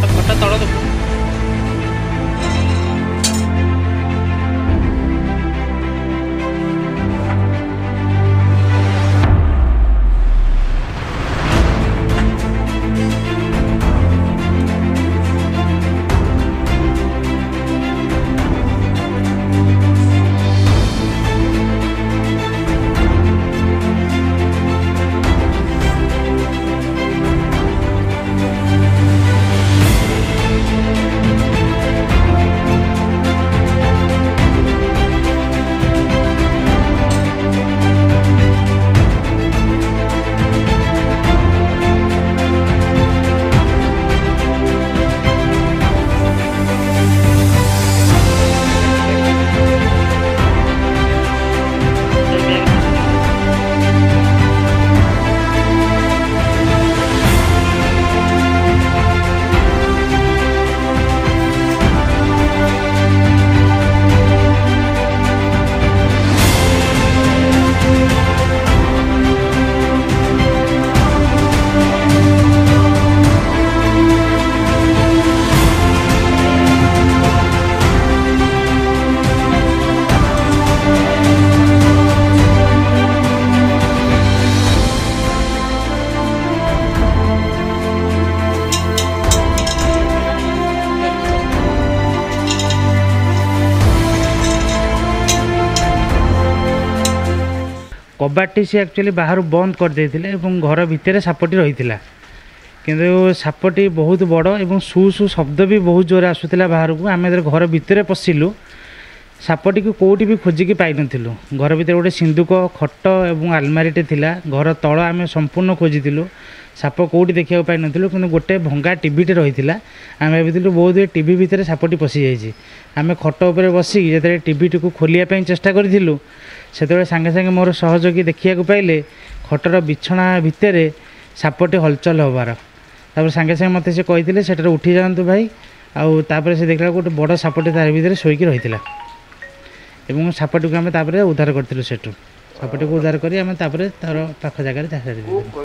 হঠাৎ হঠাৎ তাড়া তো কবাটটি সে একচুয়ালি বাহার বন্ধ করেদেলে এবং ঘর ভিতরে সাপটি রয়েছে কিন্তু সাপটি বহুত বড় এবং সু সু শব্দ বি বহু জোরে আসুলা বাহারক আমি ঘর ভিতরে পশিলু ସାପଟିକୁ କେଉଁଠି ବି ଖୋଜିକି ପାଇନଥିଲୁ ଘର ଭିତରେ ଗୋଟେ ସିନ୍ଦୁକ ଖଟ ଏବଂ ଆଲମାରିଟେ ଥିଲା ଘର ତଳ ଆମେ ସମ୍ପୂର୍ଣ୍ଣ ଖୋଜିଥିଲୁ ସାପ କେଉଁଠି ଦେଖିବାକୁ ପାଇନଥିଲୁ କିନ୍ତୁ ଗୋଟେ ଭଙ୍ଗା ଟିଭିଟେ ରହିଥିଲା ଆମେ ଭାବିଥିଲୁ ବହୁତ ଏ ଟିଭି ଭିତରେ ସାପଟି ପଶିଯାଇଛି ଆମେ ଖଟ ଉପରେ ବସିକି ଯେତେବେଳେ ଟିଭିଟିକୁ ଖୋଲିବା ପାଇଁ ଚେଷ୍ଟା କରିଥିଲୁ ସେତେବେଳେ ସାଙ୍ଗେ ସାଙ୍ଗେ ମୋର ସହଯୋଗୀ ଦେଖିବାକୁ ପାଇଲେ ଖଟର ବିଛଣା ଭିତରେ ସାପଟି ହଲଚଲ ହେବାର ତାପରେ ସାଙ୍ଗେ ସାଙ୍ଗେ ମୋତେ ସେ କହିଥିଲେ ସେଠାରେ ଉଠିଯାଆନ୍ତୁ ଭାଇ ଆଉ ତାପରେ ସେ ଦେଖିଲାକୁ ଗୋଟେ ବଡ଼ ସାପଟି ତାରି ଭିତରେ ଶୋଇକି ରହିଥିଲା ଏବଂ ସାପଟିକୁ ଆମେ ତାପରେ ଉଦ୍ଧାର କରିଥିଲୁ ସେଠୁ ସାପଟିକୁ ଉଦ୍ଧାର କରି ଆମେ ତାପରେ ତାର ପାଖ ଜାଗାରେ ଚାଷ